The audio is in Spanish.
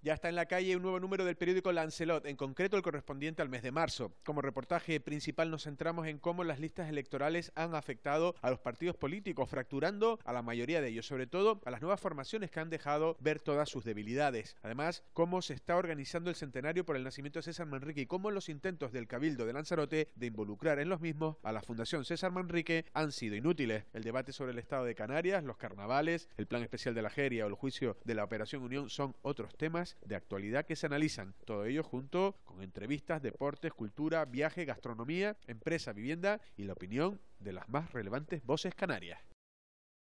Ya está en la calle un nuevo número del periódico Lancelot, en concreto el correspondiente al mes de marzo. Como reportaje principal nos centramos en cómo las listas electorales han afectado a los partidos políticos, fracturando a la mayoría de ellos, sobre todo a las nuevas formaciones que han dejado ver todas sus debilidades. Además, cómo se está organizando el centenario por el nacimiento de César Manrique y cómo los intentos del Cabildo de Lanzarote de involucrar en los mismos a la Fundación César Manrique han sido inútiles. El debate sobre el estado de Canarias, los carnavales, el plan especial de la Jeria o el juicio de la Operación Unión son otros temas de actualidad que se analizan. Todo ello junto con entrevistas, deportes, cultura, viaje, gastronomía, empresa, vivienda y la opinión de las más relevantes voces canarias.